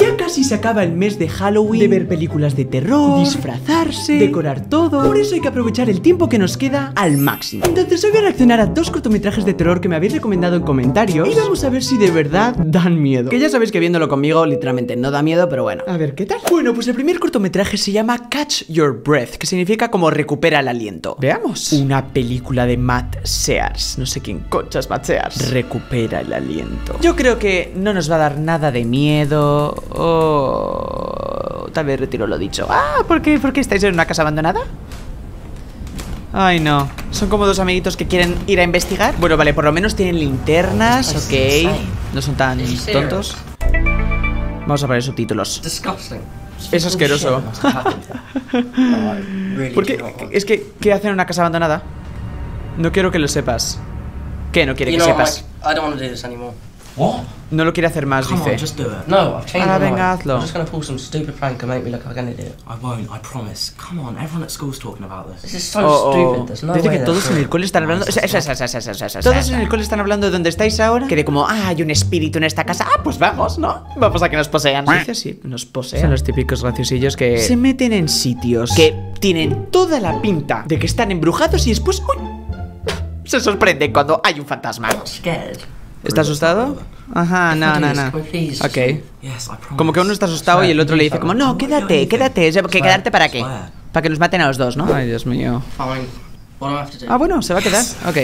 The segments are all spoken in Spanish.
Ya casi se acaba el mes de Halloween, de ver películas de terror, disfrazarse, decorar todo. Por eso hay que aprovechar el tiempo que nos queda al máximo. Entonces hoy voy a reaccionar a dos cortometrajes de terror que me habéis recomendado en comentarios y vamos a ver si de verdad dan miedo. Que ya sabéis que viéndolo conmigo literalmente no da miedo, pero bueno. A ver, ¿qué tal? Bueno, pues el primer cortometraje se llama Catch Your Breath, que significa como recupera el aliento. Veamos. Una película de Matt Sears. No sé quién conchas Matt Sears. Recupera el aliento. Yo creo que no nos va a dar nada de miedo. O... Tal vez retiro lo dicho. Ah, ¿por qué, ¿por qué estáis en una casa abandonada? Ay, no. Son como dos amiguitos que quieren ir a investigar. Bueno, vale, por lo menos tienen linternas, ok. No son tan tontos. Vamos a poner subtítulos. Es asqueroso. ¿Por qué? Es que, ¿qué hacen en una casa abandonada? No quiero que lo sepas. ¿Qué no quiere que sepas? I don't want to do this anymore. What? No lo quiere hacer más, Come on, dice. just do it. No, I've changed Ah, my venga, mind. hazlo. I'm just gonna pull some stupid prank and make me look like an idiot. I won't, I promise. Come on, everyone at school's talking about this. This is so Oh, oh. stupid. There's no Dice way que todos en el cole están hablando. Todos en el cole están hablando de dónde estáis ahora. Que de como, ah, hay un espíritu en esta casa. Ah, pues vamos, ¿no? Vamos a que nos posean. Dice así, nos posean. Son los típicos graciosillos que se meten en sitios que tienen toda la pinta de que están embrujados y después. ¡uy! Se sorprenden cuando hay un fantasma. Scared. ¿Está asustado? Ajá, no, no, no. Ok. Como que uno está asustado y el otro le dice como, no, quédate, quédate. ¿Que quedarte para qué? Para que nos maten a los dos, ¿no? Ay, Dios mío. Ah, bueno, se va a quedar. Ok.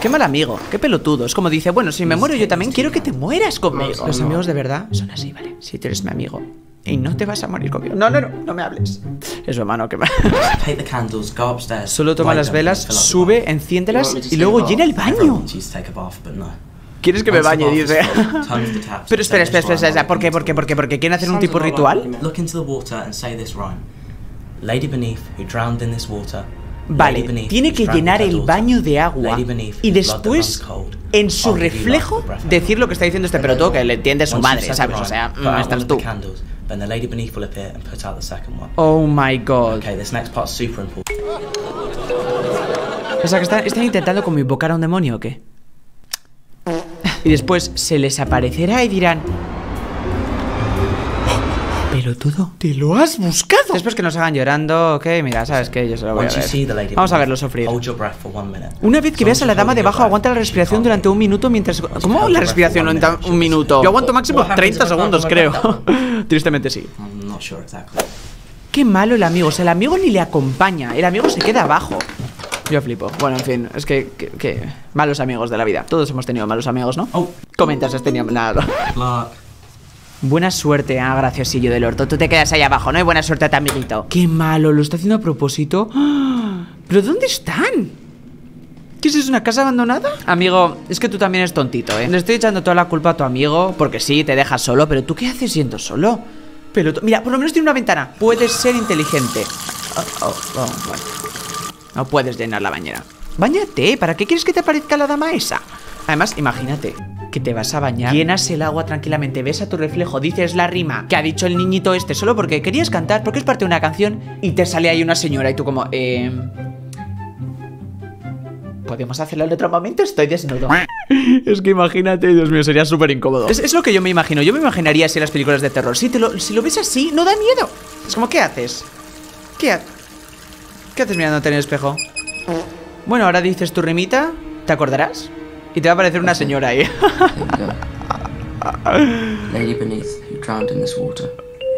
Qué mal amigo, qué pelotudo. Es como dice, bueno, si me muero yo también quiero que te mueras conmigo. Los amigos de verdad son así, ¿vale? Si tú eres mi amigo y no te vas a morir conmigo. No, no, no, no me hables. Eso, hermano, que me... Solo toma las velas, sube, enciéndelas y luego llena el baño. No. ¿Quieres que me bañe? Dice. Pero espera, espera, espera, espera. ¿Por qué? ¿Por qué? ¿Por qué? ¿Por qué? ¿Quieren hacer un tipo ritual? right. Look into the water and say this rhyme. Lady beneath who drowned in this water. Vale, tiene que llenar el baño de agua y después, en su reflejo, decir lo que está diciendo este pelotudo que le entiende su madre, ¿sabes? O sea, rhyme, mm, estás tú. Candles, then the lady beneath will appear and put out the second one. Oh my god. Okay, this next part's super important. O sea, que están, están intentando como invocar a un demonio o qué. Y después se les aparecerá y dirán. Pelotudo, te lo has buscado. Después que nos hagan llorando, ok, mira, sabes que yo se lo voy a ver. Vamos a verlo sufrir. Una vez que As veas a la dama debajo, aguanta la respiración durante un minuto mientras. ¿Cómo la respiración un minute, minuto? Yo aguanto máximo happens 30 if I can't segundos, creo. Tristemente sí. I'm not sure exactly. Qué malo el amigo, o sea, el amigo ni le acompaña, el amigo se queda abajo. Yo flipo. Bueno, en fin, es que, que, que- malos amigos de la vida. Todos hemos tenido malos amigos, ¿no? Oh. Comentas, has tenido nada. Buena suerte, ah, graciosillo del orto. Tú te quedas ahí abajo, ¿no? Y buena suerte a tu amiguito. Qué malo, lo está haciendo a propósito. ¡Ah! ¿Pero dónde están? ¿Qué es eso, una casa abandonada? Amigo, es que tú también eres tontito, ¿eh? Le estoy echando toda la culpa a tu amigo, porque sí, te dejas solo, pero ¿tú qué haces siendo solo? Pero mira, por lo menos tiene una ventana. Puedes ser inteligente. Oh, oh, oh, bueno. No puedes llenar la bañera. Báñate, ¿para qué quieres que te aparezca la dama esa? Además, imagínate que te vas a bañar, llenas el agua tranquilamente, ves a tu reflejo, dices la rima que ha dicho el niñito este solo porque querías cantar, porque es parte de una canción y te sale ahí una señora y tú como, eh... ¿Podemos hacerlo en otro momento? Estoy desnudo. Es que imagínate, Dios mío, sería súper incómodo. Es, es lo que yo me imagino. Yo me imaginaría así en las películas de terror. Si, te lo, si lo ves así, no da miedo. Es como, ¿qué haces? ¿Qué, ha- ¿Qué haces mirándote en el espejo? Bueno, ahora dices tu rimita, ¿te acordarás? Y te va a aparecer una señora ahí. You. Lady beneath who drowned in this water.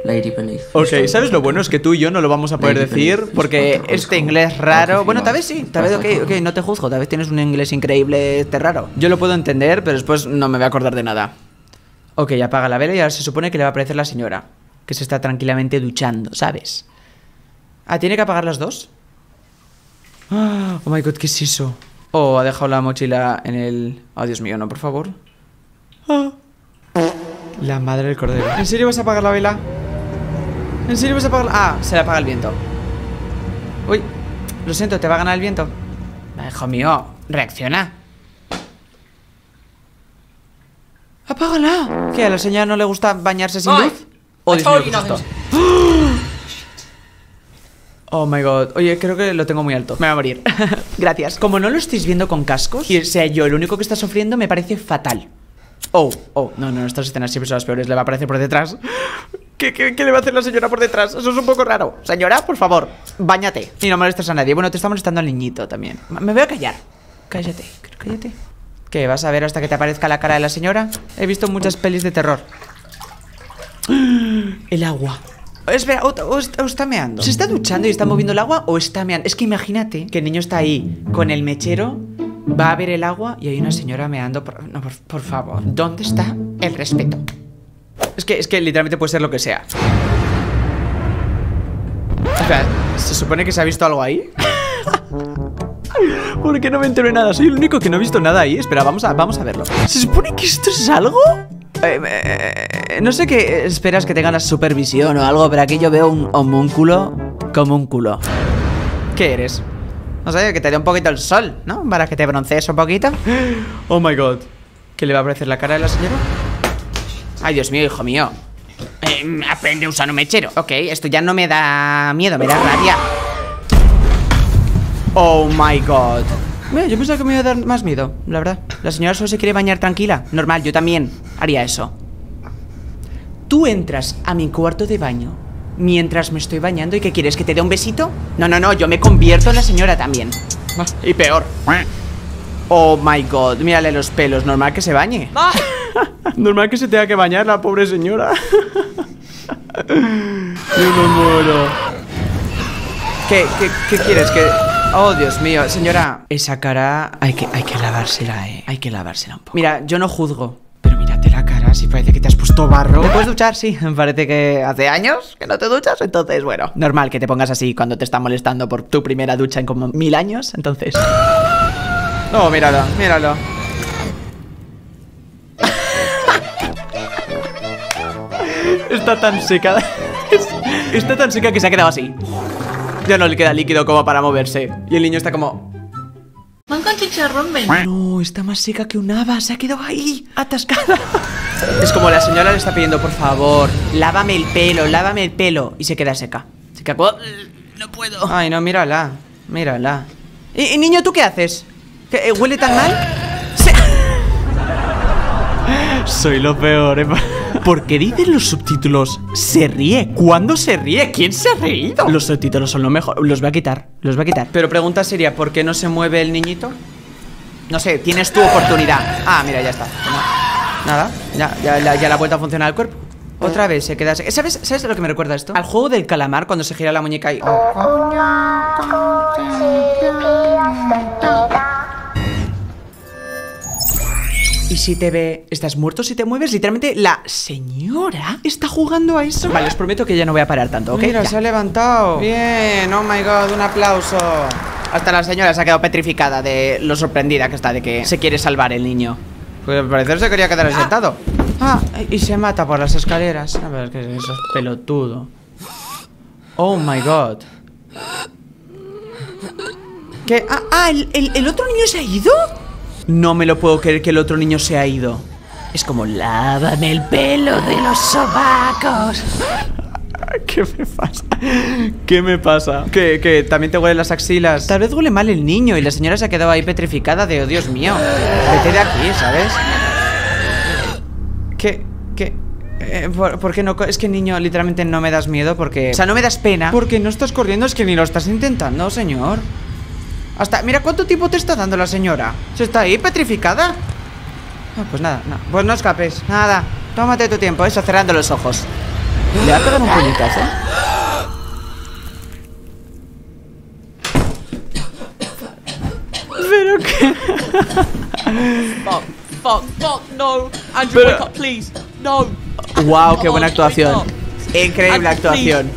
Lady beneath. who Ok, ¿sabes lo bueno? Es que tú y yo no lo vamos a poder Lady decir porque este inglés raro... Bueno, tal you vez sí, tal vez ok, ok, no te juzgo, tal vez tienes un inglés increíble, este raro. Yo lo puedo entender, pero después no me voy a acordar de nada. Ok, apaga la vela y ahora se supone que le va a aparecer la señora, que se está tranquilamente duchando, ¿sabes? Ah, ¿tiene que apagar las dos? Oh my god, ¿qué es eso? Oh, ha dejado la mochila en el... Oh, Dios mío, no, por favor. Ah. La madre del cordero. ¿En serio vas a apagar la vela? ¿En serio vas a apagar la... Ah, se le apaga el viento. Uy, lo siento, te va a ganar el viento. Ah, Hijo mío, reacciona. ¡Apágala! ¿Qué? ¿A la señora no le gusta bañarse sin luz? Oh, Dios mío, qué susto. Oh my god. Oye, creo que lo tengo muy alto. Me va a morir. Gracias. Como no lo estáis viendo con cascos y sea yo el único que está sufriendo, me parece fatal. Oh, oh, no, no, estas escenas siempre son las peores. Le va a aparecer por detrás. ¿Qué, qué, qué le va a hacer la señora por detrás? Eso es un poco raro. Señora, por favor, bañate. Y no molestes a nadie. Bueno, te está molestando al niñito también. Me voy a callar. Cállate, cállate. ¿Qué? ¿Vas a ver hasta que te aparezca la cara de la señora? He visto muchas pelis de terror. El agua. Espera, o, o o está meando. ¿Se está duchando y está moviendo el agua o está meando? Es que imagínate que el niño está ahí con el mechero, va a ver el agua y hay una señora meando. Por, no, por, por favor, ¿dónde está el respeto? Es que, es que literalmente puede ser lo que sea. Espera, ¿se supone que se ha visto algo ahí? ¿Por qué no me entero de nada? Soy el único que no ha visto nada ahí. Espera, vamos a, vamos a verlo. ¿Se supone que esto es algo? Eh, eh, no sé qué esperas que tenga la supervisión o algo, pero aquí yo veo un homúnculo como un culo. ¿Qué eres? No sé, que te dé un poquito el sol, ¿no? Para que te broncees un poquito. Oh my god. ¿Qué le va a parecer la cara de la señora? Ay, Dios mío, hijo mío. Eh, aprende a usar un mechero. Ok, esto ya no me da miedo, me da rabia. Oh my god. Mira, yo pensaba que me iba a dar más miedo, la verdad. La señora solo se quiere bañar tranquila. Normal, yo también haría eso. Tú entras a mi cuarto de baño mientras me estoy bañando y ¿qué quieres? ¿Que te dé un besito? No, no, no, yo me convierto en la señora también. Y peor. Oh my god, mírale los pelos, normal que se bañe. normal que se tenga que bañar la pobre señora. Yo me muero. ¿Qué, qué, qué quieres? Que... Oh, Dios mío, señora. Esa cara hay que, hay que lavársela, eh. Hay que lavársela un poco. Mira, yo no juzgo. Pero mírate la cara, si parece que te has puesto barro. ¿Te puedes duchar? Sí, parece que hace años que no te duchas Entonces, bueno, normal que te pongas así cuando te está molestando Por tu primera ducha en como mil años Entonces... Oh, míralo, míralo. Está tan seca Está tan seca que se ha quedado así ya no le queda líquido como para moverse. Y el niño está como... Makan chicharrón, ven. No, está más seca que un haba. Se ha quedado ahí, atascada. Es como la señora le está pidiendo, por favor, lávame el pelo, lávame el pelo. Y se queda seca. Se queda... como, No puedo. Ay, no, mírala. Mírala. ¿Y, y, niño, tú qué haces? ¿Qué, eh, ¿Huele tan mal? Se- Soy lo peor, eh. ¿Por qué dicen los subtítulos se ríe? ¿Cuándo se ríe? ¿Quién se ha reído? Los subtítulos son lo mejor. Los voy a quitar, los voy a quitar. Pero pregunta sería, ¿por qué no se mueve el niñito? No sé, tienes tu oportunidad. Ah, mira, ya está. Nada, ya, ya, ya, ya le ha vuelto a funcionar el cuerpo. Otra vez se queda... ¿Sabes, ¿Sabes de lo que me recuerda esto? Al juego del calamar cuando se gira la muñeca y... Y si te ve, estás muerto si te mueves, literalmente la señora está jugando a eso. Vale, os prometo que ya no voy a parar tanto, ¿ok? Mira, se ha levantado. Bien, oh my god, un aplauso. Hasta la señora se ha quedado petrificada de lo sorprendida que está de que se quiere salvar el niño. Pues al parecer se quería quedar ahí sentado. Ah, y se mata por las escaleras. A ver, ¿qué es eso? Es pelotudo. Oh my god. ¿Qué? Ah, ah, ¿el, el, el otro niño se ha ido? No me lo puedo creer que el otro niño se ha ido. Es como, lávame el pelo de los sobacos. ¿Qué me pasa? ¿Qué me pasa? ¿Que, que también te huelen las axilas? Tal vez huele mal el niño y la señora se ha quedado ahí petrificada de, oh Dios mío, vete de aquí, ¿sabes? ¿Qué? ¿Qué? Eh, ¿por, por qué no? Es que niño, literalmente no me das miedo porque... O sea, no me das pena porque no estás corriendo, es que ni lo estás intentando, señor. Hasta, mira cuánto tiempo te está dando la señora. ¿Se está ahí petrificada? Ah, pues nada, no. Pues no escapes, nada. Tómate tu tiempo, eso, cerrando los ojos. Le va a pegar un puñetazo. Pero qué. Fuck, fuck, fuck, no. Andrew, Pero- wake up, please. No. Wow, qué buena actuación. Increíble actuación.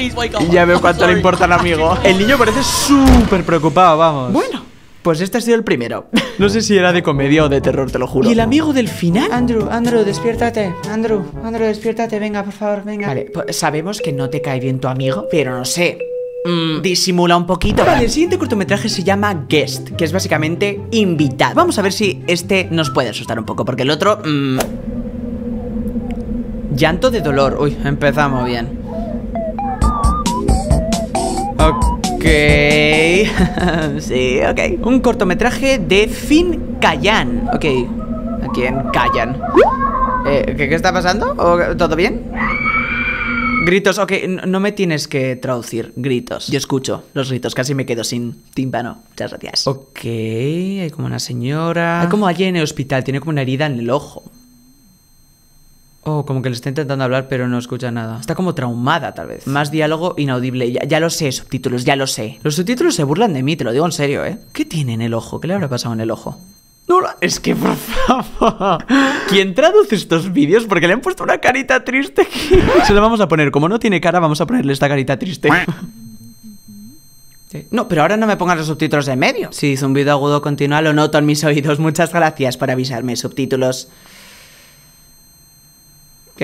Please, please wake up. Ya veo cuánto le importa al amigo. El niño parece súper preocupado, vamos. Bueno. Pues este ha sido el primero. No sé si era de comedia o de terror, te lo juro. ¿Y el amigo del final? Andrew, Andrew, despiértate. Andrew, Andrew, despiértate. Venga, por favor, venga. Vale, pues sabemos que no te cae bien tu amigo, pero no sé. Mm, disimula un poquito. Vale, el siguiente cortometraje se llama Guest, que es básicamente invitado. Vamos a ver si este nos puede asustar un poco, porque el otro. mm, Llanto de dolor. Uy, empezamos bien. Ok. sí, ok. Un cortometraje de Finn Kayan. Ok. Aquí quién callan. Eh, ¿qué, qué está pasando? ¿O- ¿Todo bien? Gritos, ok, no me tienes que traducir. Gritos. Yo escucho los gritos, casi me quedo sin tímpano. Muchas gracias. Ok, hay como una señora. Hay como alguien en el hospital, tiene como una herida en el ojo. Oh, como que le está intentando hablar, pero no escucha nada. Está como traumada, tal vez. Más diálogo inaudible. Ya, ya lo sé, subtítulos, ya lo sé. Los subtítulos se burlan de mí, te lo digo en serio, ¿eh? ¿Qué tiene en el ojo? ¿Qué le habrá pasado en el ojo? No, es que por favor. ¿Quién traduce estos vídeos? Porque le han puesto una carita triste aquí. Se lo vamos a poner. Como no tiene cara, vamos a ponerle esta carita triste. Sí. No, pero ahora no me pongas los subtítulos en medio. Sí, zumbido agudo continuo lo noto en mis oídos. Muchas gracias por avisarme, subtítulos.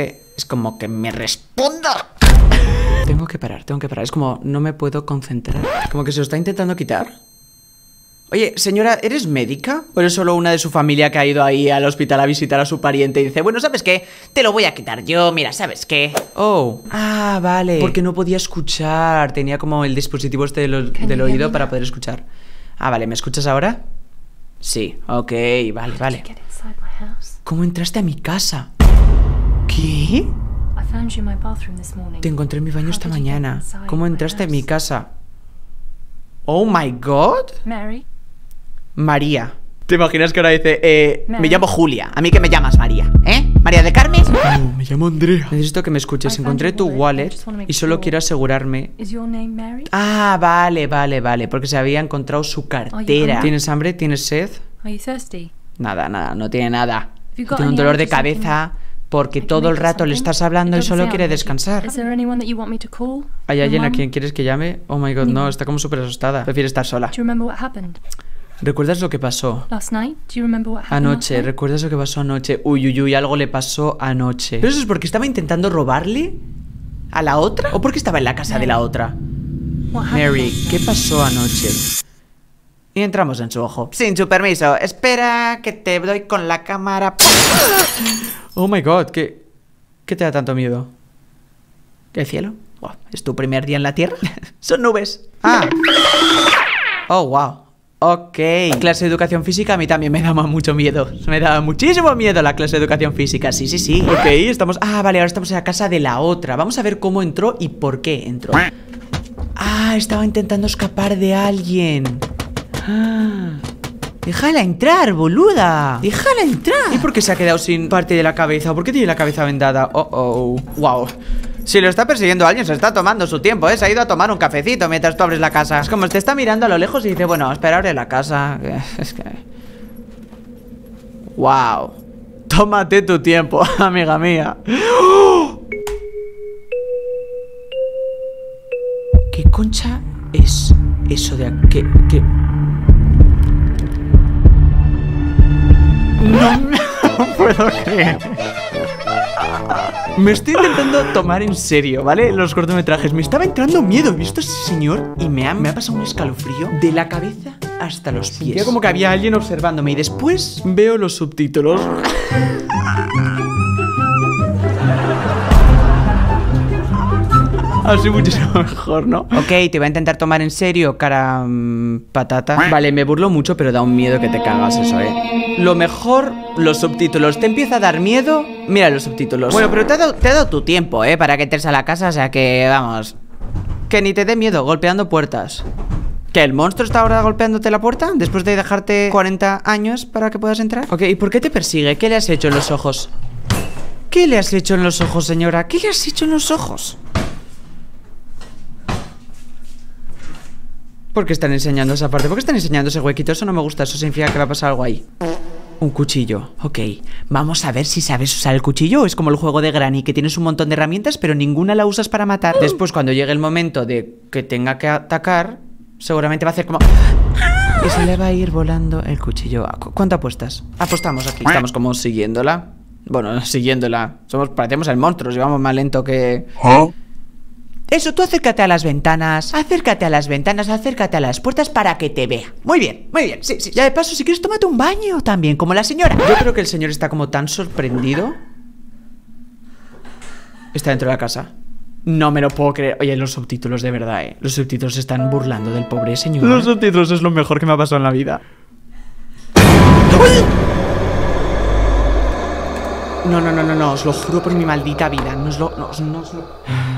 Es como que me responda. Tengo que parar, tengo que parar. Es como no me puedo concentrar. Como que se lo está intentando quitar. Oye, señora, ¿eres médica? ¿O eres solo una de su familia que ha ido ahí al hospital a visitar a su pariente y dice, bueno, ¿sabes qué? Te lo voy a quitar yo, mira, ¿sabes qué? Oh, ah, vale. Porque no podía escuchar, tenía como el dispositivo este de lo- Can del oído para poder escuchar. Ah, vale, ¿me escuchas ahora? Sí, ok, vale, vale. ¿Cómo entraste a mi casa? ¿Qué? I found you in my bathroom this morning. Te encontré en mi baño esta mañana. ¿Cómo entraste en mi casa? Oh my god. Mary, María. ¿Te imaginas que ahora dice, eh, me llamo Julia? ¿A mí que me llamas María? ¿Eh? ¿María de Carmen? No, me llamo Andrea. Necesito que me escuches. Encontré tu wallet. Y solo quiero asegurarme. is your name Mary? Ah, vale, vale, vale. Porque se había encontrado su cartera. ¿Tienes hambre? ¿Tienes sed? Are you thirsty? Nada, nada, no tiene nada. Tiene un dolor de cabeza porque todo el rato le estás hablando y solo quiere descansar. ¿Hay alguien a quien quieres que llame? Oh my god, no, está como súper asustada. Prefiere estar sola. ¿Recuerdas lo que pasó? Anoche? ¿recuerdas lo que pasó anoche? Uy, uy, uy, algo le pasó anoche. ¿Pero eso es porque estaba intentando robarle a la otra? ¿O porque estaba en la casa de la otra? Mary, ¿qué pasó anoche? Y entramos en su ojo. Sin su permiso. Espera que te doy con la cámara. Oh my god, ¿qué, qué te da tanto miedo? ¿El cielo? ¿Es tu primer día en la Tierra? Son nubes. Ah. Oh, wow. Ok. Clase de educación física a mí también me daba mucho miedo. Me daba muchísimo miedo la clase de educación física. Sí, sí, sí. Ok, estamos... Ah, vale, ahora estamos en la casa de la otra. Vamos a ver cómo entró y por qué entró. Ah, estaba intentando escapar de alguien. Déjala entrar, boluda. Déjala entrar. ¿Y por qué se ha quedado sin parte de la cabeza? ¿Por qué tiene la cabeza vendada? Oh, oh. Wow. Si lo está persiguiendo alguien, se está tomando su tiempo, ¿eh? Se ha ido a tomar un cafecito mientras tú abres la casa. Es como te está mirando a lo lejos y dice, bueno, espera, abre la casa. Es que... Wow. Tómate tu tiempo, amiga mía. ¿Qué concha es eso de aquí? ¿Qué, qué? No puedo creer. Me estoy intentando tomar en serio, ¿vale? Los cortometrajes. Me estaba entrando miedo. He visto a ese señor y me ha, me ha pasado un escalofrío de la cabeza hasta los pies. Sentía como que había alguien observándome y después veo los subtítulos. Así muchísimo mejor, ¿no? Ok, te voy a intentar tomar en serio, cara mm, patata. Vale, me burlo mucho, pero da un miedo que te cagas eso, ¿eh? Lo mejor, los subtítulos. ¿Te empieza a dar miedo? Mira los subtítulos. Bueno, pero te ha dado, te ha dado tu tiempo, ¿eh? Para que entres a la casa, o sea que, vamos... Que ni te dé miedo, golpeando puertas. ¿Que el monstruo está ahora golpeándote la puerta? Después de dejarte 40 años para que puedas entrar. Ok, ¿y por qué te persigue? ¿Qué le has hecho en los ojos? ¿Qué le has hecho en los ojos, señora? ¿Qué le has hecho en los ojos? ¿Por qué están enseñando esa parte? ¿Por qué están enseñando ese huequito? Eso no me gusta, eso significa que va a pasar algo ahí. Un cuchillo, ok. Vamos a ver si sabes usar el cuchillo es como el juego de Granny, que tienes un montón de herramientas pero ninguna la usas para matar. Después, cuando llegue el momento de que tenga que atacar, seguramente va a hacer como... Y se le va a ir volando el cuchillo. ¿Cu- ¿Cuánto apuestas? Apostamos aquí. Estamos como siguiéndola. Bueno, siguiéndola. Somos, parecemos el monstruo, si vamos más lento que... Eso, tú acércate a las ventanas, acércate a las ventanas, acércate a las puertas para que te vea. Muy bien, muy bien, sí, sí. Ya de paso, si quieres, tómate un baño también, como la señora. Yo creo que el señor está como tan sorprendido. Está dentro de la casa. No me lo puedo creer. Oye, los subtítulos, de verdad, eh. Los subtítulos se están burlando del pobre señor. Los subtítulos es lo mejor que me ha pasado en la vida. No, no, no, no, no, os lo juro por mi maldita vida. No os lo. No, no os lo.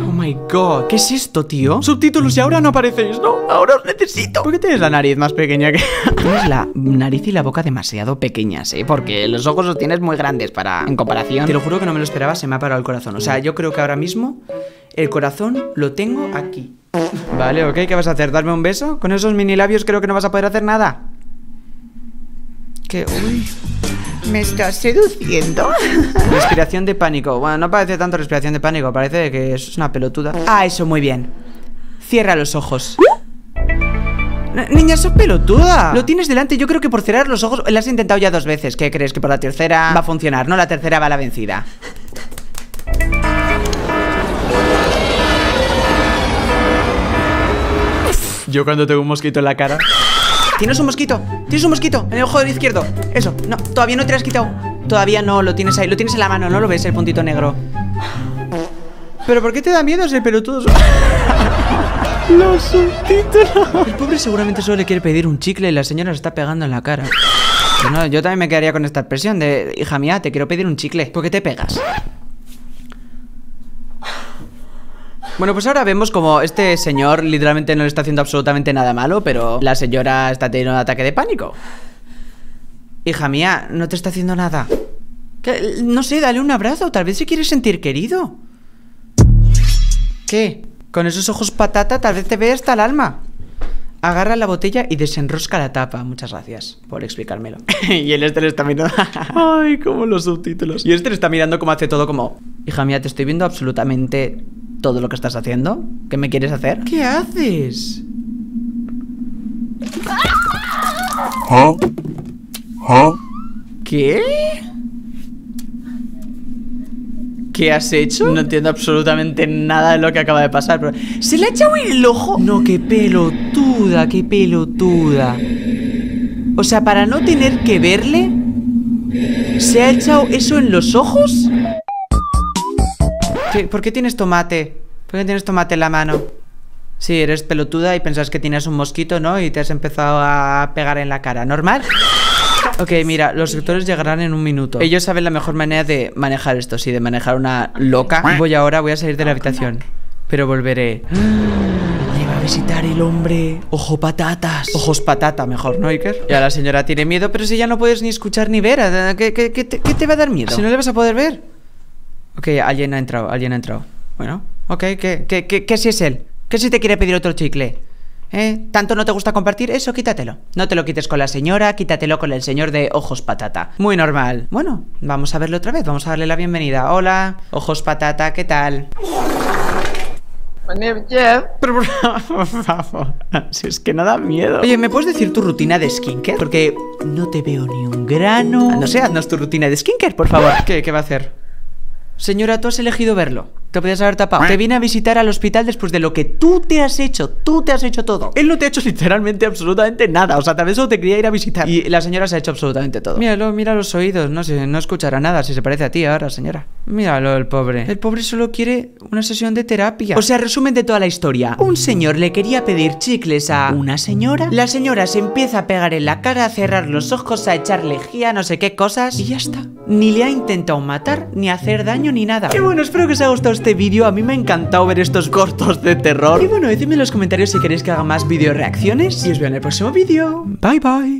Oh my god. ¿Qué es esto, tío? Subtítulos y ahora no aparecéis, ¿no? Ahora os necesito. ¿Por qué tienes la nariz más pequeña que.? tienes la nariz y la boca demasiado pequeñas, ¿eh? Porque los ojos los tienes muy grandes para. En comparación. Te lo juro que no me lo esperaba, se me ha parado el corazón. O sea, yo creo que ahora mismo el corazón lo tengo aquí. Vale, ok, ¿qué vas a hacer? ¿Darme un beso? Con esos mini labios creo que no vas a poder hacer nada. ¿Qué? Uy. ¿Me estás seduciendo? respiración de pánico. Bueno, no parece tanto respiración de pánico, parece que es una pelotuda. Ah, eso, muy bien. Cierra los ojos. Niña, sos pelotuda. Lo tienes delante. Yo creo que por cerrar los ojos lo has intentado ya dos veces. ¿Qué crees? Que por la tercera va a funcionar, ¿no? La tercera va a la vencida. Yo cuando tengo un mosquito en la cara. ¿Tienes un mosquito? ¿Tienes un mosquito? En el ojo del izquierdo. Eso. No, todavía no te lo has quitado. Todavía no, lo tienes ahí. Lo tienes en la mano, ¿no lo ves? El puntito negro. ¿Pero por qué te da miedo ese pelotudo? Los subtítulos. El pobre seguramente solo le quiere pedir un chicle y la señora se está pegando en la cara. Pues no, yo también me quedaría con esta expresión de, hija mía, te quiero pedir un chicle. ¿Por qué te pegas? Bueno, pues ahora vemos como este señor literalmente no le está haciendo absolutamente nada malo, pero la señora está teniendo un ataque de pánico. Hija mía, no te está haciendo nada. No sé, dale un abrazo, tal vez se quiere sentir querido. ¿Qué? Con esos ojos patata tal vez te ve hasta el alma. Agarra la botella y desenrosca la tapa. Muchas gracias por explicármelo. y el este le está mirando. Ay, como los subtítulos. Y este le está mirando como hace todo como. Hija mía, te estoy viendo absolutamente todo lo que estás haciendo. ¿Qué me quieres hacer? ¿Qué haces? ¿Qué? ¿Qué has hecho? No entiendo absolutamente nada de lo que acaba de pasar. Pero... ¿Se le ha echado en el ojo? No, qué pelotuda, qué pelotuda. O sea, para no tener que verle, ¿se ha echado eso en los ojos? ¿Qué- ¿Por qué tienes tomate? ¿Por qué tienes tomate en la mano? Sí, eres pelotuda y pensás que tienes un mosquito, ¿no? Y te has empezado a pegar en la cara. ¿Normal? Ok, mira, los sectores llegarán en un minuto. Ellos saben la mejor manera de manejar esto, sí, de manejar una loca. Voy ahora, voy a salir de la habitación. Pero volveré. Le va a visitar el hombre. Ojo patatas. Ojos patata, mejor, ¿no, Iker? Ya la señora tiene miedo, pero si ya no puedes ni escuchar ni ver, ¿a- ¿qué, qué- qué te, qué te va a dar miedo? Si no le vas a poder ver. Ok, alguien ha entrado, alguien ha entrado. Bueno, ok, ¿qué, qué, qué, qué si es él? ¿Qué si te quiere pedir otro chicle? ¿Eh? ¿Tanto no te gusta compartir? Eso, quítatelo. No te lo quites con la señora, quítatelo con el señor de ojos patata. Muy normal. Bueno, vamos a verlo otra vez, vamos a darle la bienvenida. Hola, ojos patata, ¿qué tal? Pero por favor, si es que no da miedo. Oye, ¿me puedes decir tu rutina de skincare? Porque no te veo ni un grano. No sé, haznos tu rutina de skincare, por favor. ¿Qué, qué va a hacer? Señora, tú has elegido verlo. Te podías haber tapado. Te vine a visitar al hospital después de lo que tú te has hecho. Tú te has hecho todo. Él no te ha hecho literalmente absolutamente nada. O sea, tal vez solo te quería ir a visitar. Y la señora se ha hecho absolutamente todo. Míralo, mira los oídos. No sé, no escuchará nada si se parece a ti ahora, señora. Míralo, el pobre. El pobre solo quiere una sesión de terapia. O sea, resumen de toda la historia. Un señor le quería pedir chicles a una señora. La señora se empieza a pegar en la cara, a cerrar los ojos, a echar lejía, no sé qué cosas. Y ya está. Ni le ha intentado matar, ni hacer daño, ni nada. Y bueno, espero que os haya gustado este vídeo. A mí me ha encantado ver estos cortos de terror. Y bueno, decidme en los comentarios si queréis que haga más video reacciones. Y os veo en el próximo vídeo. Bye bye.